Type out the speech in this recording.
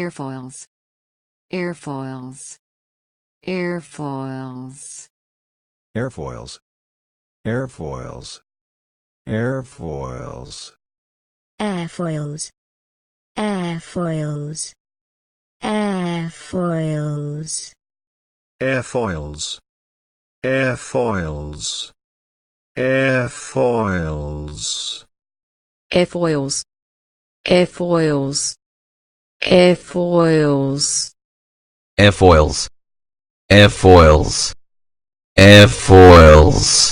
airfoils, airfoils, airfoils, airfoils, airfoils, airfoils, airfoils, airfoils, airfoils, airfoils, airfoils, airfoils, airfoils, airfoils, airfoils, airfoils, airfoils, airfoils.